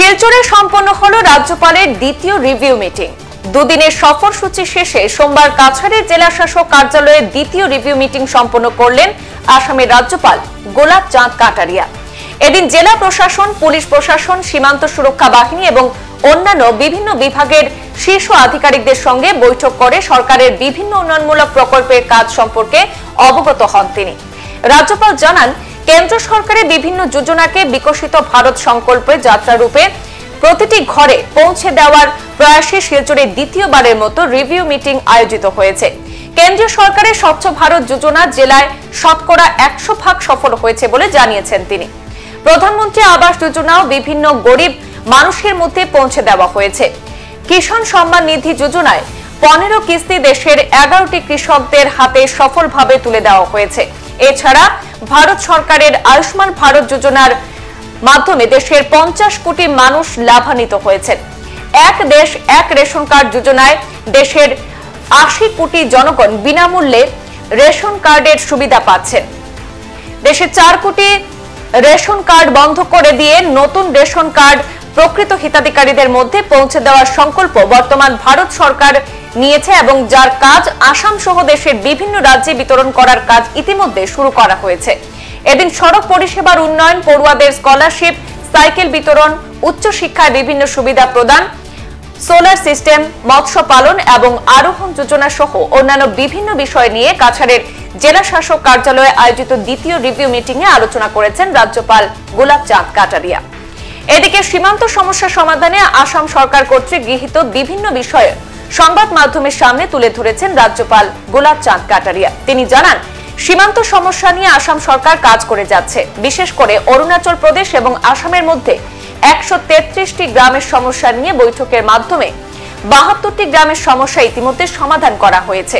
শিলচরে সম্পন্ন হলো রাজ্যপালের দ্বিতীয় রিভিউ মিটিং দুদিনের সফরসূচি শেষে সোমবার কাছাড়ের জেলা শাসক কার্যালয়ে দ্বিতীয় রিভিউ মিটিং সম্পন্ন করলেন আসামের রাজ্যপাল গোলাপ চাঁদ কাটারিয়া। এদিন জেলা প্রশাসন, পুলিশ প্রশাসন, সীমান্ত সুরক্ষা বাহিনী এবং অন্যান্য বিভিন্ন বিভাগের শীর্ষ আধিকারিকদের সঙ্গে বৈঠক করে সরকারের বিভিন্ন উন্নয়নমূলক প্রকল্পের কাজ সম্পর্কে অবগত হন তিনি। রাজ্যপাল জানান কেন্দ্র সরকারের বিভিন্ন যোজনাকে বিকশিত ভারত সংকল্পে যাত্রারূপে প্রতিটি ঘরে পৌঁছে দেওয়ার প্রয়াসে শিলচরে দ্বিতীয়বারের মতো রিভিউ মিটিং আয়োজিত হয়েছে। কেন্দ্রীয় সরকারের স্বচ্ছ ভারত যোজনা জেলায় শতকরা একশো ভাগ সফল হয়েছে বলে জানিয়েছেন তিনি। প্রধানমন্ত্রী আবাস যোজনাও বিভিন্ন গরিব মানুষের মধ্যে পৌঁছে দেওয়া হয়েছে। কিষাণ সম্মান নিধি যোজনায় পনেরো কিস্তি দেশের এগারোটি কৃষকদের হাতে সফলভাবে তুলে দেওয়া হয়েছে। এছাড়া ভারত সরকারের আয়ুষ্মান ভারত যোজনার মাধ্যমে দেশের পঞ্চাশ কোটি মানুষ লাভান্বিত হয়েছেন। এক দেশ, এক রেশন কার্ড যোজনায় দেশের আশি কোটি জনগণ বিনামূল্যে রেশন কার্ডের সুবিধা পাচ্ছেন। দেশে চার কোটি রেশন কার্ড বন্ধ করে দিয়ে নতুন রেশন কার্ড প্রকৃত হিতাধিকারীদের মধ্যে পৌঁছে দেওয়ার সংকল্প বর্তমান ভারত সরকার নিয়েছে এবং যার কাজ আসাম সহ দেশের বিভিন্ন রাজ্যে বিতরণ করার কাজ ইতিমধ্যে শুরু করা হয়েছে। এদিন সড়ক পরিষেবার উন্নয়ন, পড়ুয়াদের স্কলারশিপ, সাইকেল বিতরণ উচ্চ শিক্ষায় বিভিন্ন সুবিধা প্রদান, সোলার সিস্টেম, মৎস্য পালন এবং আরোহণ যোজনা সহ অন্যান্য বিভিন্ন বিষয় নিয়ে কাছাড়ের জেলা শাসক কার্যালয়ে আয়োজিত দ্বিতীয় রিভিউ মিটিং এ আলোচনা করেছেন রাজ্যপাল গোলাপ চাঁদ কাটারিয়া। এদিকে সীমান্ত সমস্যা সমাধানে আসাম সরকার কর্তৃক গৃহীত বিভিন্ন বিষয়ে সংবাদ মাধ্যমের সামনে তুলে ধরেছেন রাজ্যপাল গোলাপ চাঁদ কাটারিয়া। তিনি জানান, সীমান্ত সমস্যা নিয়ে আসাম সরকার কাজ করে যাচ্ছে। বিশেষ করে অরুণাচল প্রদেশ এবং আসামের মধ্যে একশো তেত্রিশটি গ্রামের সমস্যা নিয়ে বৈঠকের মাধ্যমে বাহাত্তরটি গ্রামের সমস্যা ইতিমধ্যে সমাধান করা হয়েছে।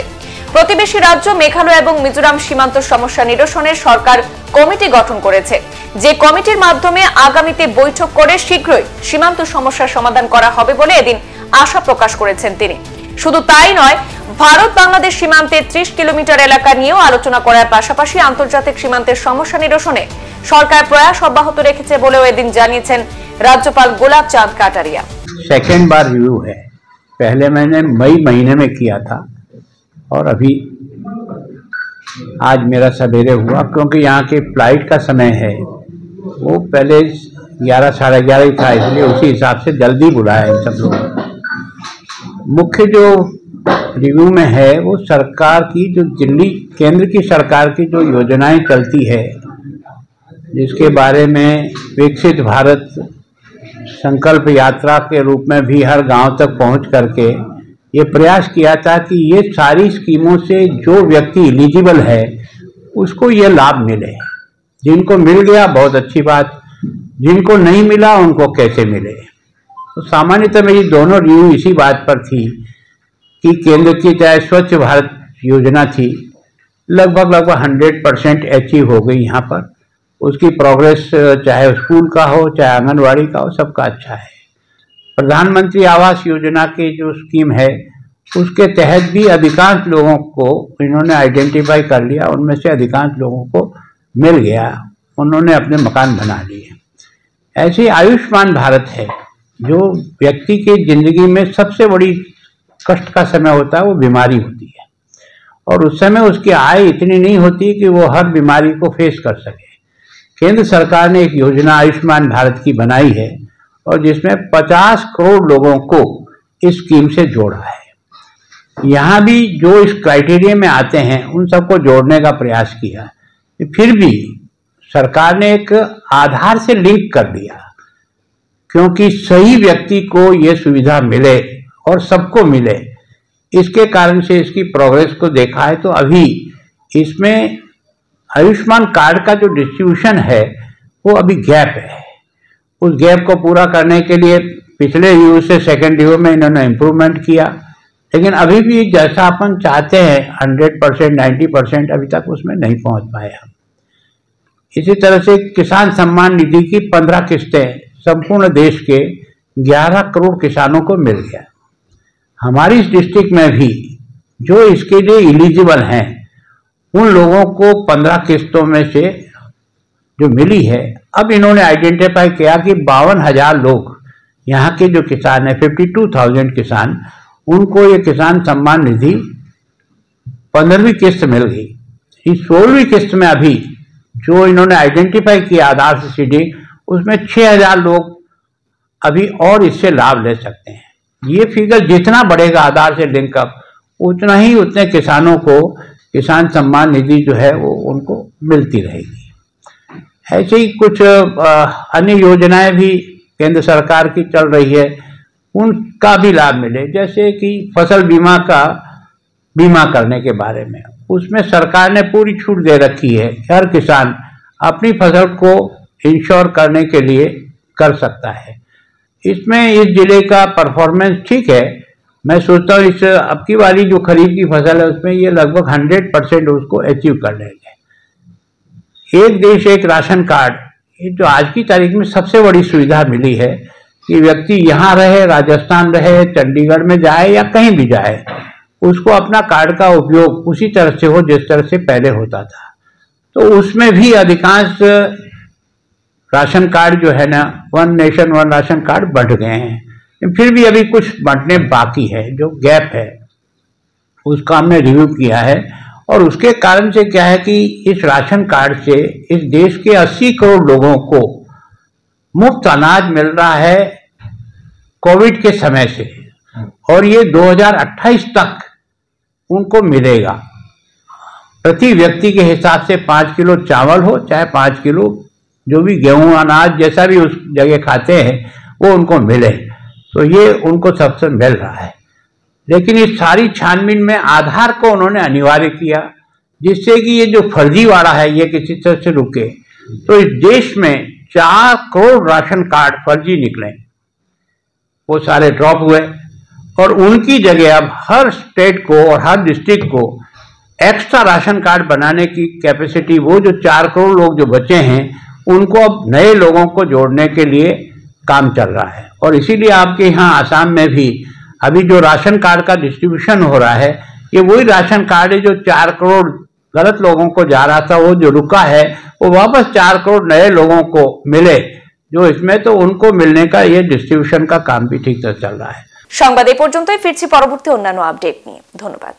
প্রতিবেশী রাজ্য মেঘালয় এবং মিজোরাম সীমান্ত সমস্যা নিরসনের সরকার কমিটি গঠন করেছে। যে কমিটির মাধ্যমে আগামীতে বৈঠক করে শীঘ্রই সীমান্ত সমস্যার সমাধান করা হবে বলে এদিন আশা প্রকাশ করেছেন তিনি শুধু তাই নয় ভারত বাংলাদেশ সীমান্তের ত্রিশ কিলোমিটার এলাকা নিয়েও আলোচনা করার পাশাপাশি আন্তর্জাতিক সীমান্তের সমস্যা নিরসনে সরকার প্রয়াস অব্যাহত রেখেছে বলেও এদিন জানিয়েছেন राज्यपाल गुलाब चांद काटारिया सेकेंड बार रिव्यू है पहले मैंने मई महीने में किया था और अभी आज मेरा सवेरे हुआ क्योंकि यहाँ के फ्लाइट का समय है वो पहले ग्यारह साढ़े ग्यारह ही था इसलिए उसी हिसाब से जल्दी बुलाया इन सब लोग मुख्य जो रिव्यू में है, वो सरकार की जो दिल्ली केंद्र की सरकार की जो योजनाएँ चलती है, जिसके बारे में विकसित भारत संकल्प यात्रा के रूप में भी हर गाँव तक पहुँच करके ये प्रयास किया था कि ये सारी स्कीमों से जो व्यक्ति एलिजिबल है, उसको ये लाभ मिले। जिनको मिल गया, बहुत अच्छी बात। जिनको नहीं मिला, उनको कैसे मिले? तो सामान्यतः मेरी दोनों रिव्यू इसी बात पर थी कि केंद्र की चाहे स्वच्छ भारत योजना थी, लगभग लगभग हंड्रेड परसेंट अचीव हो गई यहाँ पर। उसकी प्रोग्रेस चाहे स्कूल का हो, चाहे आंगनवाड़ी का हो, सबका अच्छा है। प्रधानमंत्री आवास योजना की जो स्कीम है, उसके तहत भी अधिकांश लोगों को इन्होंने आइडेंटिफाई कर लिया, उनमें से अधिकांश लोगों को मिल गया। उन्होंने अपने मकान बना लिए। ऐसे आयुष्मान भारत है। जो व्यक्ति के ज़िंदगी में सबसे बड़ी कष्ट का समय होता है, वो बीमारी होती है। और उस समय उसकी आय इतनी नहीं होती कि वो हर बीमारी को फेस कर सके। केंद्र सरकार ने एक योजना आयुष्मान भारत की बनाई है और जिसमें 50 करोड़ लोगों को इस स्कीम से जोड़ा है। यहाँ भी जो इस क्राइटेरिया में आते हैं, उन सबको जोड़ने का प्रयास किया। फिर भी सरकार ने एक आधार से लिंक कर दिया। क्योंकि सही व्यक्ति को ये सुविधा मिले और सबको मिले। इसके कारण से इसकी प्रोग्रेस को देखा है तो अभी इसमें आयुष्मान कार्ड का जो डिस्ट्रीब्यूशन है, वो अभी गैप है। उस गैप को पूरा करने के लिए पिछले यू से सेकेंड यू में इन्होंने इम्प्रूवमेंट किया, लेकिन अभी भी जैसा अपन चाहते हैं हंड्रेड परसेंट नाइन्टी परसेंट अभी तक उसमें नहीं पहुँच पाए हम इसी तरह से किसान सम्मान निधि की पंद्रह किस्तें संपूर्ण देश के ग्यारह करोड़ किसानों को मिल गया। हमारी इस डिस्ट्रिक्ट में भी जो इसके लिए इलिजिबल हैं, उन लोगों को पंद्रह किस्तों में से जो मिली है, अब इन्होंने आइडेंटिफाई किया कि बावन हज़ार लोग, यहाँ के जो किसान हैं फिफ्टी टू थाउज़ेंड किसान, उनको ये किसान सम्मान निधि पंद्रहवीं किस्त मिल गई। इस सोलहवीं किस्त में अभी जो इन्होंने आइडेंटिफाई किया आधार से सीडिंग उसमें छह हज़ार लोग अभी और इससे लाभ ले सकते हैं। ये फिगर जितना बढ़ेगा आधार से लिंकअप उतना ही उतने किसानों को किसान सम्मान निधि जो है वो उनको मिलती रहेगी। ऐसे ही कुछ अन्य योजनाएँ भी केंद्र सरकार की चल रही है, उनका भी लाभ मिले। जैसे कि फ़सल बीमा का, बीमा करने के बारे में। उसमें सरकार ने पूरी छूट दे रखी है। हर किसान अपनी फ़सल को इंश्योर करने के लिए कर सकता है। इसमें इस ज़िले का परफॉर्मेंस ठीक है। मैं सोचता हूँ इस अब की वाली जो खरीफ की फ़सल है, उसमें ये लगभग हंड्रेड परसेंट उसको अचीव कर लेंगे। एक देश, एक राशन कार्ड, ये जो आज की तारीख में सबसे बड़ी सुविधा मिली है कि व्यक्ति यहाँ रहे, राजस्थान रहे, चंडीगढ़ में जाए या कहीं भी जाए, उसको अपना कार्ड का उपयोग उसी तरह से हो, जिस तरह से पहले होता था। तो उसमें भी अधिकांश राशन कार्ड जो है ना, one nation, one ration card बढ़ गए हैं। फिर भी अभी कुछ बढ़ने बाकी है, जो गैप है, उसका हमने रिव्यू किया है। और उसके कारण से क्या है कि इस राशन कार्ड से इस देश के 80 करोड़ लोगों को मुफ़्त अनाज मिल रहा है कोविड के समय से। और ये 2028 तक उनको मिलेगा। प्रति व्यक्ति के हिसाब से पाँच किलो चावल हो, चाहे पाँच किलो जो भी गेहूँ, अनाज जैसा भी उस जगह खाते हैं, वो उनको मिले। तो ये उनको सबसे मिल रहा है। लेकिन इस सारी छानबीन में आधार को उन्होंने अनिवार्य किया, जिससे कि ये जो फर्जीवाड़ा है, ये किसी तरह से रुके। तो इस देश में चार करोड़ राशन कार्ड फर्जी निकले। वो सारे ड्रॉप हुए। और उनकी जगह अब हर स्टेट को और हर डिस्ट्रिक्ट को एक्स्ट्रा राशन कार्ड बनाने की कैपेसिटी, वो जो चार करोड़ लोग जो बचे हैं उनको अब नए लोगों को जोड़ने के लिए काम चल रहा है और इसीलिए आपके यहाँ आसाम में भी अभी जो राशन कार्ड का डिस्ट्रीब्यूशन हो रहा है ये वही राशन कार्ड है जो चार करोड़ गलत लोगों को जा रहा था वो जो रुका है वो वापस चार करोड़ नए लोगों को मिले जो इसमें तो उनको मिलने का ये डिस्ट्रीब्यूशन का काम भी ठीक से चल रहा है সংবাদ এ পর্যন্তই ফিরছি পরবর্তী অন্যান্য আপডেট নিয়ে ধন্যবাদ